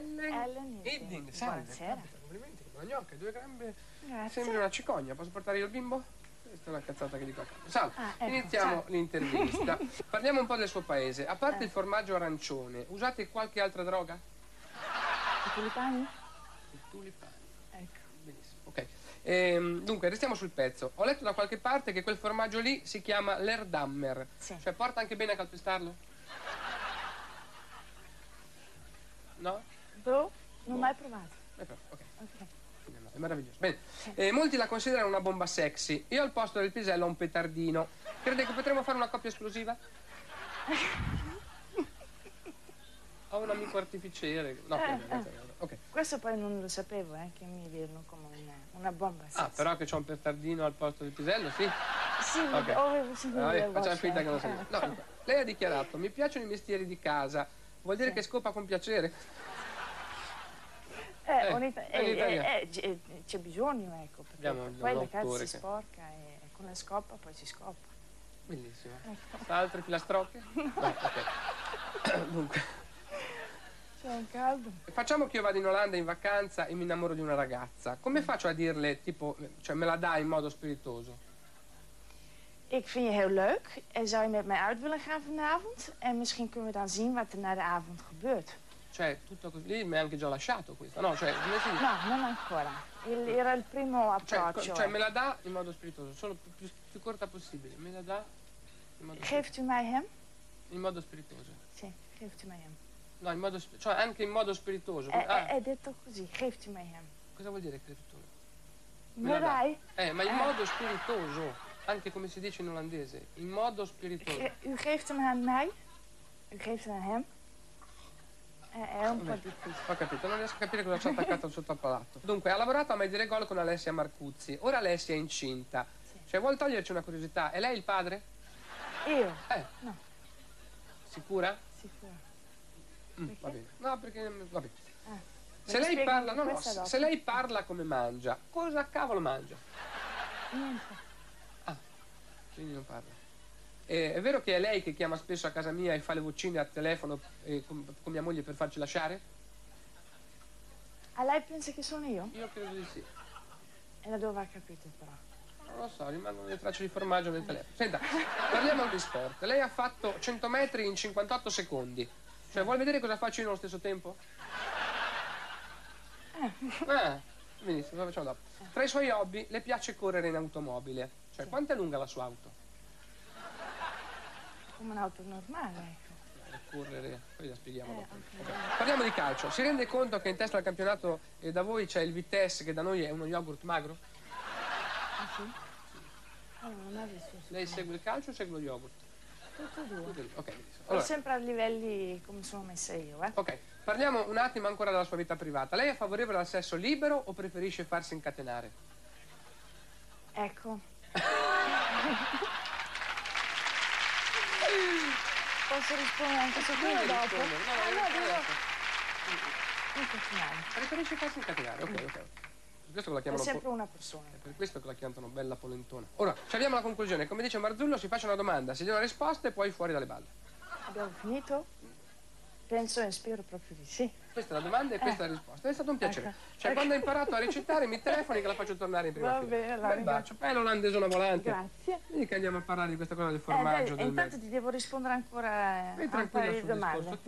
Ellen, Ellen Hidding. Hidding. Salve. Buonasera. Complimenti, che buona gnocca, due gambe. Grazie. Sembri una cicogna, posso portare io il bimbo? Questa è una cazzata che dico a capo. Salve, Ah, ecco, iniziamo ciao. l'intervista. Parliamo un po' del suo paese. A parte Eh. il formaggio arancione, usate qualche altra droga? I tulipani? Il tulipano. Ecco. Benissimo, ok. Ehm, dunque, restiamo sul pezzo. Ho letto da qualche parte che quel formaggio lì si chiama l'Erdammer. Sì. Cioè, porta anche bene a calpestarlo? No? Boh, non ho mai provato. Eh, però, ok. Ok. È meraviglioso. Bene. Eh, molti la considerano una bomba sexy. Io al posto del pisello ho un petardino. Crede che potremmo fare una coppia esplosiva? Ho un amico artificiere. No, Eh, ok, ok. Questo poi non lo sapevo, eh, che mi vedono come una, una bomba. Ah, sì, però che c'ho un petardino al posto del pisello, sì. Sì, Ok. avevo sentito Vabbè, le facciamo finta che non sia. Eh, No, dunque, lei ha dichiarato: mi piacciono i mestieri di casa. Vuol dire Sì. che scopa con piacere? Eh, Eh, eh, eh, eh, c'è- bisogno, ecco, perché Abbiamo poi la casa si che- sporca e con la scopa poi si scopa. Bellissimo. Ecco. Altre filastrocche? No, ok. Dunque, C'è un caldo. facciamo che io vado in Olanda in vacanza e mi innamoro di una ragazza. Come faccio a dirle, tipo, cioè me la dà in modo spiritoso? Ik vind je heel leuk en zou je met mij uit willen gaan vanavond? En misschien kunnen we dan zien wat er na de avond gebeurt. Cioè, tutto così. Lei mi ha anche già lasciato questa. No, cioè, come si dice? No, non ancora. Il- era il primo Cioè, approccio. cioè, me la dà in modo spiritoso, solo più, più- corta possibile. Me la dà in modo, Geeft u mij hem? in modo spiritoso. Sì, geeft u mij hem. No, in modo, cioè anche in modo spiritoso. È, Ah, è- detto così, geeft u mij hem. cosa vuol dire spiritoso? Me la dà. dai? Eh, ma in Eh. modo spiritoso, anche come si dice in olandese, in modo spiritoso. U geeft hem aan mij? U geeft hem aan hem? Un po' difficile. Ho capito, non riesco a capire cosa c'è attaccato sotto al palato. Dunque, ha lavorato a Mai Dire Gol con Alessia Marcuzzi. Ora Alessia è incinta. Sì. Cioè, vuol toglierci una curiosità? È lei il padre? Io? Eh. No. Sicura? Sicuro. Mm, va bene. No, perché... Va bene. Ah. Se lei, parla, no, no, se lei parla come mangia, cosa cavolo mangia? Niente. Quindi non parla. Eh, è vero che è lei che chiama spesso a casa mia e fa le vocine al telefono eh, con, con mia moglie per farci lasciare? Ah, lei pensa che sono io? Io credo di sì. E da dove ha capito però? Non lo so, rimangono le tracce di formaggio nel telefono. Senta, parliamo di sport. Lei ha fatto 100 metri in 58 secondi. Cioè, vuol vedere cosa faccio io nello stesso tempo? Ah, benissimo, lo facciamo dopo. Tra i suoi hobby, le piace correre in automobile. Cioè, quanto è lunga la sua auto? Come un'auto normale, ecco. Correre, poi la spieghiamo Eh, dopo. ok. Ok. Parliamo di calcio. Si rende conto che in testa al campionato eh, da voi c'è il Vitesse, che da noi è uno yogurt magro? Ah sì? Allora, visto. Lei segue il calcio o segue lo yogurt? Tutte e due. Tutte due. Ok, benissimo. Ho Allora, sempre a livelli come sono messa io, eh. Ok, parliamo un attimo ancora della sua vita privata. Lei è favorevole al sesso libero o preferisce farsi incatenare? Ecco. Posso rispondere anche su quello dopo? no, ah, no, rispondere devo... Continuare. Preferisce farsi incatenare, ok, ok. Per questo la È chiamano sempre po- una persona. è per questo che la chiamano bella polentona. Ora, ci arriviamo alla conclusione. Come dice Marzullo, si faccia una domanda, si dia una risposta e poi fuori dalle balle. Abbiamo finito? Penso e spero proprio di sì. Questa è la domanda e questa è la risposta. È stato un piacere. Ecco. Cioè, quando hai imparato a recitare, mi telefoni che la faccio tornare in prima Va fila. bene, allora, Un bacio. Poi l'olandesona volante. Grazie. Vedi che andiamo a parlare di questa cosa del Eh, formaggio, dai, del intanto mezzo. ti devo rispondere ancora Vai a un paio di domande.